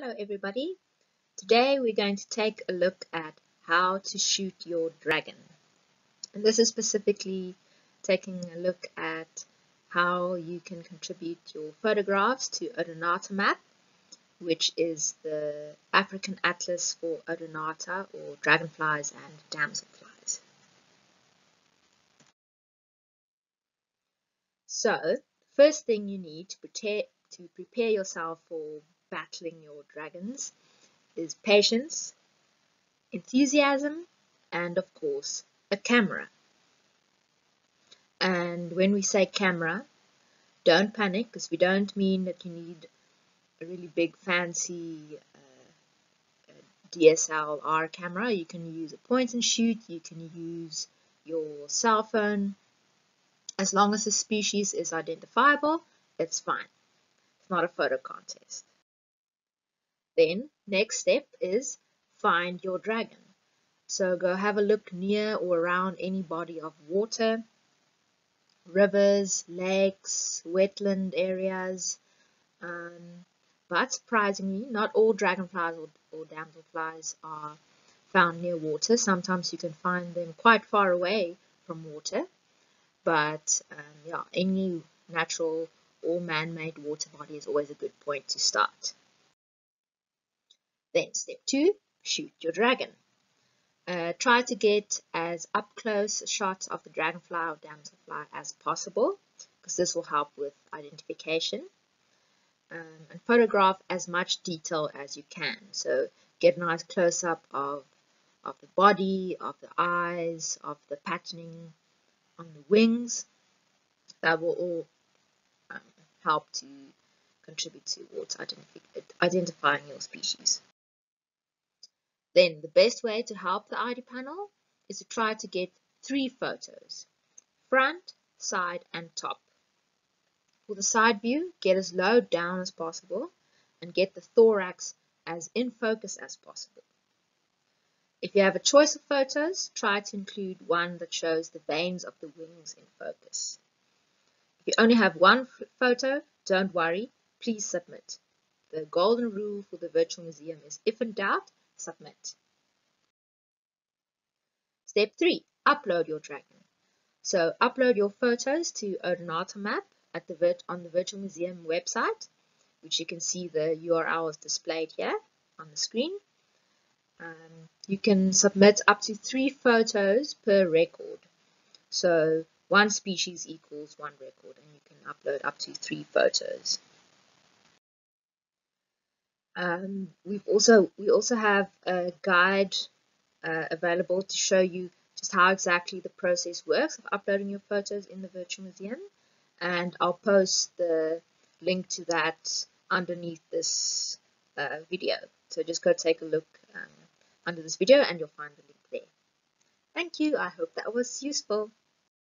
Hello everybody. Today we're going to take a look at how to shoot your dragon. And this is specifically taking a look at how you can contribute your photographs to Odonata Map, which is the African atlas for Odonata or dragonflies and damselflies. So, first thing you need to prepare, to prepare yourself for battling your dragons is patience, enthusiasm, and of course, a camera. And when we say camera, don't panic because we don't mean that you need a really big fancy uh, DSLR camera. You can use a point and shoot, you can use your cell phone. As long as the species is identifiable, it's fine. It's not a photo contest. Then next step is find your dragon. So go have a look near or around any body of water, rivers, lakes, wetland areas. Um, but surprisingly, not all dragonflies or, or damselflies are found near water. Sometimes you can find them quite far away from water. But um, yeah, any natural or man-made water body is always a good point to start. Then step two, shoot your dragon. Uh, try to get as up close shots of the dragonfly or damselfly as possible because this will help with identification. Um, and photograph as much detail as you can. So get a nice close-up of, of the body, of the eyes, of the patterning on the wings. That will all um, help to contribute towards identif identifying your species. Then the best way to help the ID panel is to try to get three photos, front, side and top. For the side view, get as low down as possible and get the thorax as in focus as possible. If you have a choice of photos, try to include one that shows the veins of the wings in focus. If you only have one photo, don't worry, please submit. The golden rule for the virtual museum is if in doubt, submit. Step 3. Upload your dragon. So upload your photos to Odonata Map at the on the Virtual Museum website, which you can see the URL is displayed here on the screen. Um, you can submit up to three photos per record. So one species equals one record and you can upload up to three photos. Um, we've also we also have a guide uh, available to show you just how exactly the process works of uploading your photos in the virtual museum and I'll post the link to that underneath this uh, video so just go take a look um, under this video and you'll find the link there. Thank you, I hope that was useful.